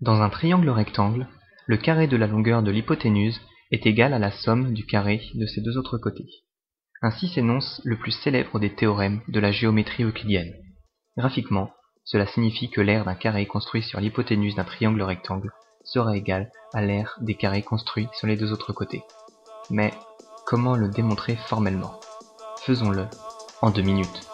Dans un triangle rectangle, le carré de la longueur de l'hypoténuse est égal à la somme du carré de ses deux autres côtés. Ainsi s'énonce le plus célèbre des théorèmes de la géométrie euclidienne. Graphiquement, cela signifie que l'aire d'un carré construit sur l'hypoténuse d'un triangle rectangle sera égal à l'aire des carrés construits sur les deux autres côtés. Mais comment le démontrer formellement? Faisons-le en deux minutes.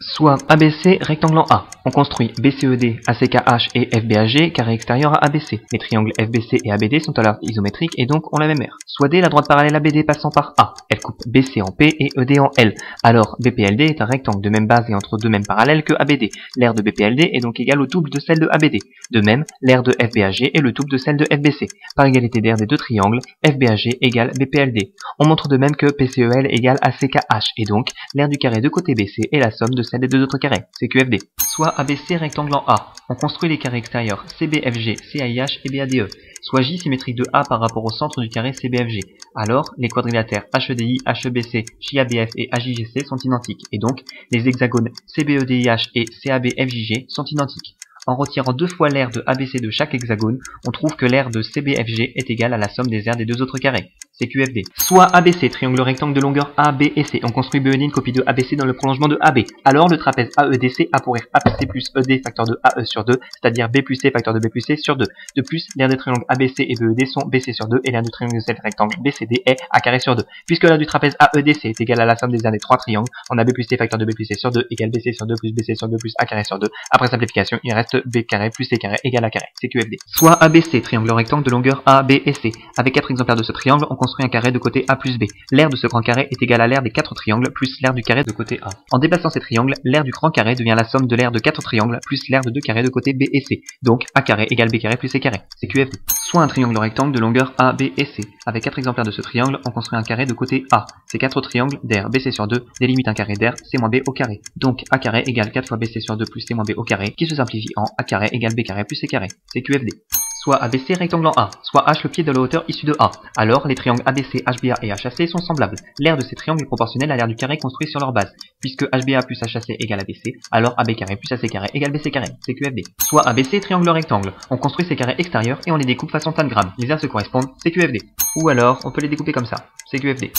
Soit ABC rectangle en A. On construit BCED, ACKH et FBAG, carré extérieur à ABC. Les triangles FBC et ABD sont alors isométriques et donc ont la même aire. Soit D, la droite parallèle à BD passant par A. Elle coupe BC en P et ED en L. Alors BPLD est un rectangle de même base et entre deux mêmes parallèles que ABD. L'aire de BPLD est donc égale au double de celle de ABD. De même, l'aire de FBAG est le double de celle de FBC. Par égalité d'aire des deux triangles, FBAG égale BPLD. On montre de même que PCEL égale ACKH et donc l'aire du carré de côté BC est la somme de celle des deux autres carrés, CQFD. Soit ABC rectangle en A, on construit les carrés extérieurs CBFG, CAIH et BADE. Soit J symétrique de A par rapport au centre du carré CBFG. Alors, les quadrilatères HEDI, HEBC, JABF et HJGC sont identiques, et donc les hexagones CBEDIH et CABFJG sont identiques. En retirant deux fois l'aire de ABC de chaque hexagone, on trouve que l'aire de CBFG est égale à la somme des aires des deux autres carrés. CQFD. Soit ABC, triangle rectangle de longueur A, B et C. On construit BED une copie de ABC dans le prolongement de AB. Alors le trapèze AEDC a pour aire ABC plus ED facteur de AE sur 2, c'est-à-dire B plus C facteur de B plus C sur 2. De plus, l'aire des triangles ABC et BED sont BC sur 2 et l'aire du triangle de rectangle BCD est A carré sur 2. Puisque l'aire du trapèze AEDC est égale à la somme des aires des trois triangles, on a B plus C facteur de B plus C sur 2 égale BC sur 2 plus BC sur 2 plus A carré sur 2. Après simplification, il reste B carré plus C carré égale A carré. CQFD. Soit ABC, triangle rectangle de longueur A, B et C. Avec quatre exemplaires de ce triangle, on construit un carré de côté A plus B. L'aire de ce grand carré est égale à l'aire des quatre triangles plus l'aire du carré de côté A. En déplaçant ces triangles, l'aire du grand carré devient la somme de l'aire de quatre triangles plus l'aire de deux carrés de côté B et C. Donc A carré égale B carré plus C carré. C'est QFD. Soit un triangle rectangle de longueur A, B et C. Avec quatre exemplaires de ce triangle, on construit un carré de côté A. Ces quatre triangles d'aire BC sur 2 délimitent un carré d'aire C moins B au carré. Donc A carré égale 4 fois BC sur 2 plus C moins B au carré, qui se simplifie en A carré égale B carré plus C carré. C'est QFD soit ABC rectangle en A, soit H le pied de la hauteur issue de A. Alors, les triangles ABC, HBA et HAC sont semblables. L'aire de ces triangles est proportionnelle à l'aire du carré construit sur leur base. Puisque HBA plus HAC égale ABC, alors AB carré plus AC carré égale BC carré, c'est QFD. Soit ABC triangle rectangle. On construit ces carrés extérieurs et on les découpe façon pentagramme. Les aires se correspondent, c'est QFD. Ou alors, on peut les découper comme ça, c'est QFD.